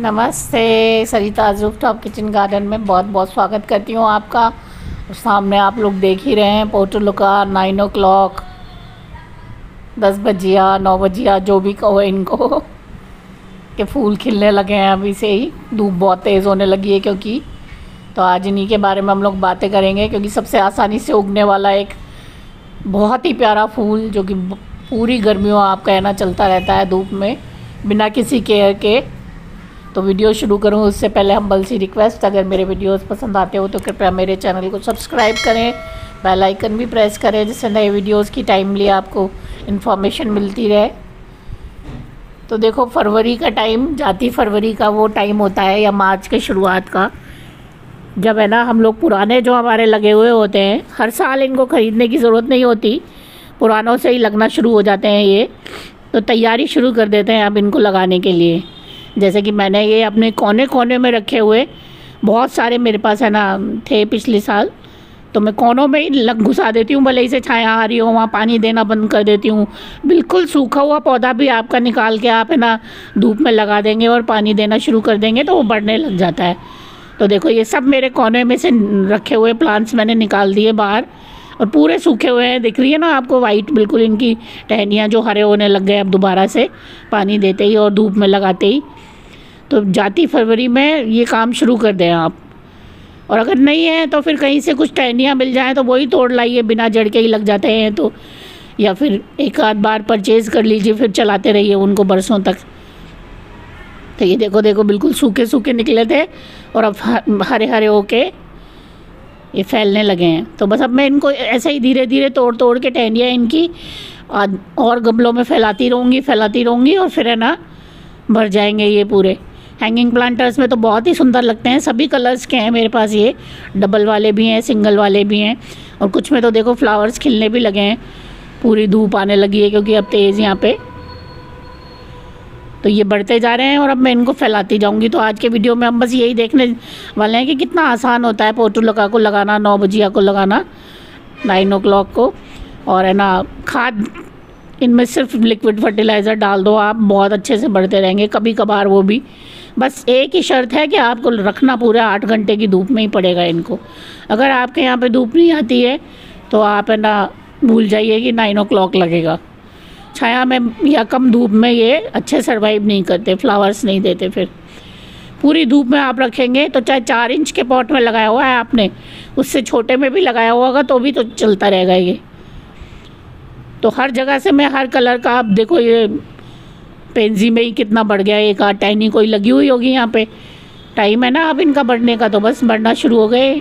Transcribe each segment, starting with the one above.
नमस्ते, Sarita roof top kitchen garden में बहुत बहुत स्वागत करती हूँ आपका। सामने आप लोग देख ही रहे हैं पोर्टल का नाइन ओ क्लॉक दस बजिया, नौ बजिया, जो भी कहो इनको, के फूल खिलने लगे हैं अभी से ही। धूप बहुत तेज़ होने लगी है क्योंकि तो आज इन्हीं के बारे में हम लोग बातें करेंगे, क्योंकि सबसे आसानी से उगने वाला एक बहुत ही प्यारा फूल, जो कि पूरी गर्मियों आप कहना चलता रहता है धूप में, बिना किसी केयर के। तो वीडियो शुरू करूँ, उससे पहले हम सी रिक्वेस्ट अगर मेरे वीडियोस पसंद आते हो तो कृपया मेरे चैनल को सब्सक्राइब करें बेल आइकन भी प्रेस करें, जिससे नए वीडियोस की टाइमली आपको इन्फॉर्मेशन मिलती रहे। तो देखो, फरवरी का टाइम जाती फरवरी का वो टाइम होता है, या मार्च के शुरुआत का, जब है ना, हम लोग पुराने जो हमारे लगे हुए होते हैं, हर साल इनको ख़रीदने की ज़रूरत नहीं होती, पुरानों से ही लगना शुरू हो जाते हैं ये। तो तैयारी शुरू कर देते हैं अब इनको लगाने के लिए। जैसे कि मैंने ये अपने कोने कोने में रखे हुए बहुत सारे मेरे पास है ना, थे पिछले साल। तो मैं कोनों में लग घुसा देती हूँ, भले ही से छाया आ रही हो, वहाँ पानी देना बंद कर देती हूँ। बिल्कुल सूखा हुआ पौधा भी आपका निकाल के आप है ना, धूप में लगा देंगे और पानी देना शुरू कर देंगे तो वो बढ़ने लग जाता है। तो देखो, ये सब मेरे कोने में से रखे हुए प्लांट्स मैंने निकाल दिए बाहर और पूरे सूखे हुए हैं। दिख रही है ना आपको वाइट बिल्कुल इनकी टहनियाँ जो हरे होने लग गए अब दोबारा से, पानी देते ही और धूप में लगाते ही। तो जाती फरवरी में ये काम शुरू कर दें आप। और अगर नहीं है तो फिर कहीं से कुछ टहनियाँ मिल जाएँ तो वही तोड़ लाइए, बिना जड़ के ही लग जाते हैं तो। या फिर एक आध बार परचेज़ कर लीजिए, फिर चलाते रहिए उनको बरसों तक। तो ये देखो देखो, बिल्कुल सूखे सूखे निकले थे और अब हरे हरे होके ये फैलने लगे हैं। तो बस अब मैं इनको ऐसे ही धीरे धीरे, तोड़ तोड़ के टहनियाँ इनकी और गमलों में फैलाती रहूँगी फैलाती रहूँगी और फिर है ना, भर जाएँगे ये पूरे। हैंगिंग प्लांटर्स में तो बहुत ही सुंदर लगते हैं। सभी कलर्स के हैं मेरे पास ये। डबल वाले भी हैं सिंगल वाले भी हैं। और कुछ में तो देखो फ्लावर्स खिलने भी लगे हैं। पूरी धूप आने लगी है क्योंकि अब तेज़ यहाँ पे। तो ये बढ़ते जा रहे हैं और अब मैं इनको फैलाती जाऊँगी। तो आज के वीडियो में हम बस यही देखने वाले हैं कि कितना आसान होता है पोटुलका को लगाना, नौ बजिया को लगाना नाइन ओ को। और है ना, खाद, इनमें सिर्फ़ लिक्विड फर्टिलाइज़र डाल दो। आप बहुत अच्छे से बढ़ते रहेंगे कभी कभार वो भी। बस एक ही शर्त है कि आपको रखना पूरा आठ घंटे की धूप में ही पड़ेगा इनको। अगर आपके यहाँ पे धूप नहीं आती है तो आप है ना भूल जाइए कि नाइन ओ क्लॉक लगेगा। छाया में या कम धूप में ये अच्छे सर्वाइव नहीं करते फ्लावर्स नहीं देते फिर। पूरी धूप में आप रखेंगे तो चाहे चार इंच के पॉट में लगाया हुआ है आपने, उससे छोटे में भी लगाया हुआ होगा तो भी तो चलता रहेगा ये। तो हर जगह से मैं हर कलर का, आप देखो ये पेंजी में ही कितना बढ़ गया एक आध टाइनी कोई लगी हुई होगी यहाँ पे। टाइम है ना अब इनका बढ़ने का तो बस बढ़ना शुरू हो गए।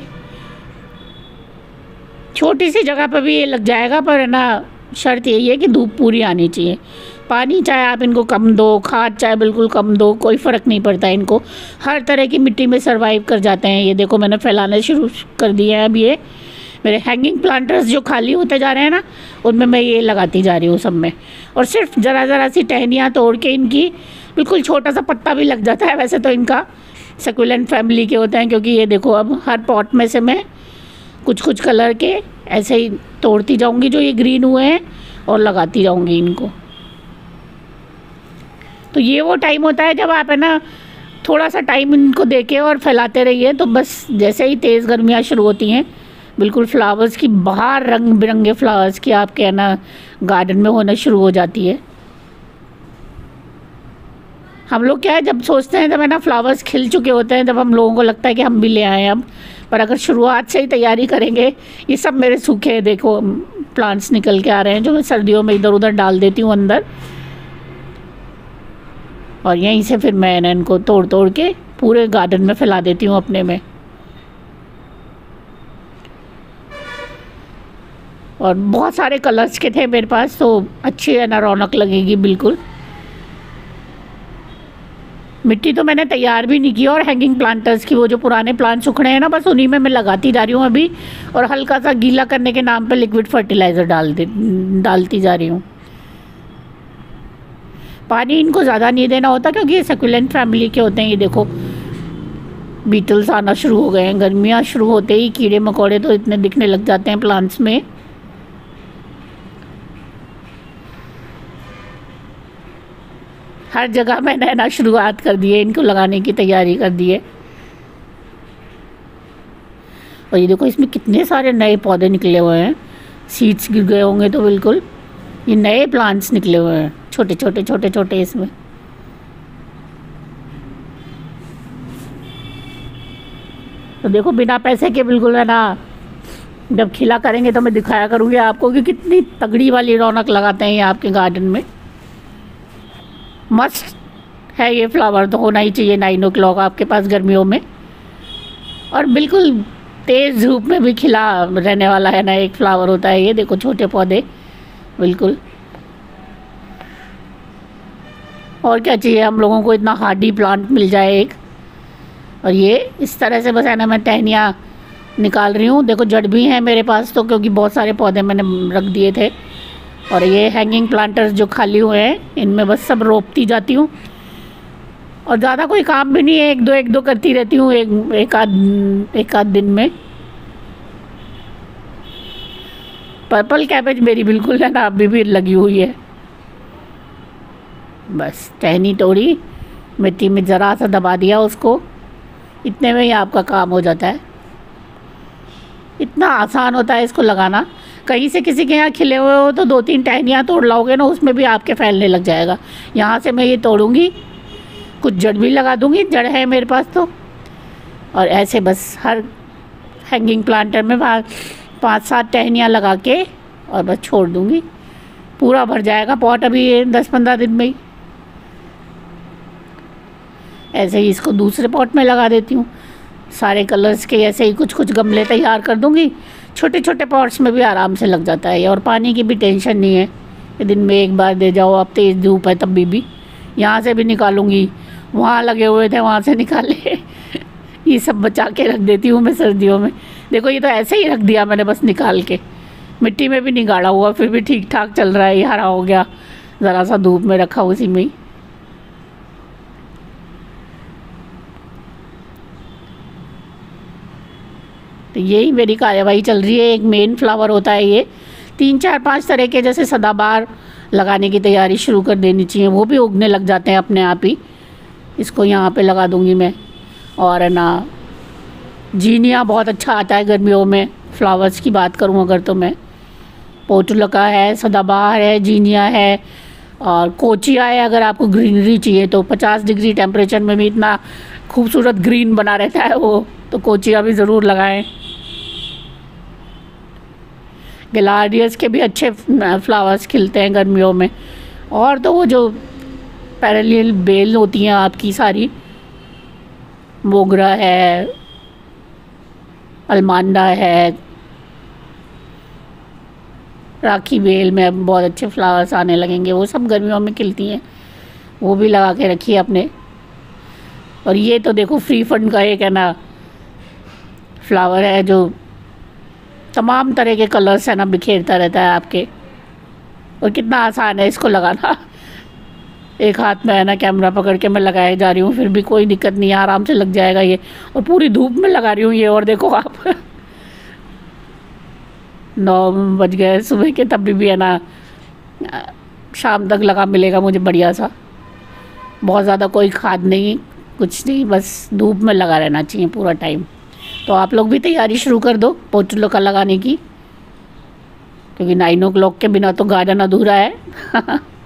छोटी सी जगह पर भी ये लग जाएगा, पर है ना, शर्त यही है कि धूप पूरी आनी चाहिए। पानी चाहे आप इनको कम दो, खाद चाहे बिल्कुल कम दो, कोई फ़र्क नहीं पड़ता इनको। हर तरह की मिट्टी में सर्वाइव कर जाते हैं। ये देखो मैंने फैलाने शुरू कर दिए हैं अब ये। मेरे हैंगिंग प्लांटर्स जो खाली होते जा रहे हैं ना, उनमें मैं ये लगाती जा रही हूँ सब में। और सिर्फ़ ज़रा ज़रा सी टहनियाँ तोड़ के इनकी, बिल्कुल छोटा सा पत्ता भी लग जाता है वैसे तो इनका। सकुलेंट फैमिली के होते हैं क्योंकि ये देखो अब हर पॉट में से मैं कुछ कुछ कलर के ऐसे ही तोड़ती जाऊँगी जो ये ग्रीन हुए हैं और लगाती जाऊँगी इनको। तो ये वो टाइम होता है जब आप है ना, थोड़ा सा टाइम इनको देके और फैलाते रहिए तो बस जैसे ही तेज़ गर्मियाँ शुरू होती हैं बिल्कुल फ्लावर्स की बाहर रंग बिरंगे फ्लावर्स की आपके है ना गार्डन में होना शुरू हो जाती है। हम लोग क्या है, जब सोचते हैं जब है ना फ्लावर्स खिल चुके होते हैं जब हम लोगों को लगता है कि हम भी ले आए अब। पर अगर शुरुआत से ही तैयारी करेंगे, ये सब मेरे सूखे देखो प्लांट्स निकल के आ रहे हैं, जो मैं सर्दियों में इधर उधर डाल देती हूँ अंदर। और यहीं से फिर मैं इनको तोड़ तोड़ के पूरे गार्डन में फैला देती हूँ अपने में। और बहुत सारे कलर्स के थे मेरे पास तो अच्छी है ना, रौनक लगेगी बिल्कुल। मिट्टी तो मैंने तैयार भी नहीं की और हैंगिंग प्लांटर्स की, वो जो पुराने प्लांट सुखड़े हैं ना, बस उन्हीं में मैं लगाती जा रही हूँ अभी और हल्का सा गीला करने के नाम पर लिक्विड फर्टिलाइज़र डाल दे, डालती जा रही हूँ। पानी इनको ज़्यादा नहीं देना होता क्योंकि ये सेकुलेंट फैमिली के होते हैं, ये देखो। बीटल्स आना शुरू हो गए हैं, गर्मियाँ शुरू होते ही कीड़े मकोड़े तो इतने दिखने लग जाते हैं प्लांट्स में। हर जगह मैंने ना शुरुआत कर दी है, इनको लगाने की तैयारी कर दी है। और ये देखो, इसमें कितने सारे नए पौधे निकले हुए हैं। सीड्स गिर गए होंगे तो बिल्कुल, ये नए प्लांट्स निकले हुए हैं, छोटे छोटे छोटे छोटे इसमें। तो देखो, बिना पैसे के बिल्कुल है ना, जब खिला करेंगे तो मैं दिखाया करूँगी आपको कि कितनी तगड़ी वाली रौनक लगाते हैं ये आपके गार्डन में। मस्त है ये फ्लावर तो होना ही चाहिए नाइन ओ क्लॉक आपके पास गर्मियों में। और बिल्कुल तेज़ धूप में भी खिला रहने वाला है ना, एक फ्लावर होता है ये, देखो छोटे पौधे, बिल्कुल। और क्या चाहिए, हम लोगों को इतना हार्डी प्लांट मिल जाए एक। और ये, इस तरह से बस है ना, मैं टहनियाँ निकाल रही हूँ। देखो जड़ भी हैं मेरे पास तो क्योंकि बहुत सारे पौधे मैंने रख दिए थे। और ये हैंगिंग प्लांटर्स जो खाली हुए हैं, इनमें बस सब रोपती जाती हूँ। और ज़्यादा कोई काम भी नहीं है, एक दो एक दो करती रहती हूँ, एक एक आध एक आध दिन में। पर्पल कैबेज मेरी बिल्कुल है ना, अभी भी लगी हुई है। बस, टहनी तोड़ी, मिट्टी में ज़रा सा दबा दिया उसको। इतने में ही आपका काम हो जाता है। इतना आसान होता है इसको लगाना। कहीं से किसी के यहाँ खिले हुए हो तो दो तीन टहनियाँ तोड़ लाओगे ना, उसमें भी आपके फैलने लग जाएगा। यहाँ से मैं ये तोड़ूँगी, कुछ जड़ भी लगा दूँगी, जड़ है मेरे पास तो। और ऐसे बस हर हैंगिंग प्लांटर में पाँच सात टहनियाँ लगा के और बस छोड़ दूँगी। पूरा भर जाएगा पॉट अभी दस पंद्रह दिन में ही। ऐसे ही इसको दूसरे पॉट में लगा देती हूँ। सारे कलर्स के ऐसे ही कुछ कुछ गमले तैयार कर दूँगी। छोटे छोटे पॉट्स में भी आराम से लग जाता है और पानी की भी टेंशन नहीं है। दिन में एक बार दे जाओ अब तेज़ धूप है तब भी, भी यहाँ से भी निकालूँगी। वहाँ लगे हुए थे वहाँ से निकाले। ये सब बचा के रख देती हूँ मैं सर्दियों में। देखो ये तो ऐसे ही रख दिया मैंने बस निकाल के। मिट्टी में भी नहीं गाड़ा हुआ फिर भी ठीक ठाक चल रहा है ये हरा हो गया। ज़रा सा धूप में रखा उसी में ही। तो यही मेरी कार्यवाही चल रही है। एक मेन फ्लावर होता है ये। तीन, चार, पाँच तरह के जैसे सदाबार लगाने की तैयारी शुरू कर देनी चाहिए। वो भी उगने लग जाते हैं अपने आप ही। इसको यहाँ पे लगा दूँगी मैं। और ना, जीनिया बहुत अच्छा आता है गर्मियों में। फ्लावर्स की बात करूँ अगर तो मैं। पोटुलका है, सदाबहार है, जीनिया है। और कोचिया है, अगर आपको ग्रीनरी चाहिए तो। 50 डिग्री टेम्परेचर में भी इतना खूबसूरत ग्रीन बना रहता है वो। तो कोचिया भी ज़रूर लगाएँ। गिलाडियस के भी अच्छे फ्लावर्स खिलते हैं गर्मियों में। और तो वो जो पैरेलियल बेल होती हैं आपकी सारी मोगरा है, अलमांडा है। राखी बेल में बहुत अच्छे फ्लावर्स आने लगेंगे। वो सब गर्मियों में खिलती हैं। वो भी लगा के रखिए अपने। और ये तो देखो, फ्री फंड का एक है ना, फ्लावर है जो तमाम तरह के कलर्स है ना बिखेरता रहता है आपके। और कितना आसान है इसको लगाना। एक हाथ में है ना कैमरा पकड़ के मैं लगाए जा रही हूँ फिर भी कोई दिक्कत नहीं है आराम से लग जाएगा ये। और पूरी धूप में लगा रही हूँ ये और देखो आप। नौ बज गए सुबह के तब भी, है ना। शाम तक लगा मिलेगा मुझे बढ़िया सा। बहुत ज़्यादा कोई खाद नहीं कुछ नहीं बस धूप में लगा रहना चाहिए पूरा टाइम तो आप लोग भी तैयारी शुरू कर दो पोचलो का लगाने की। क्योंकि नाइन ओ क्लॉक के बिना तो गार्डन अधूरा है।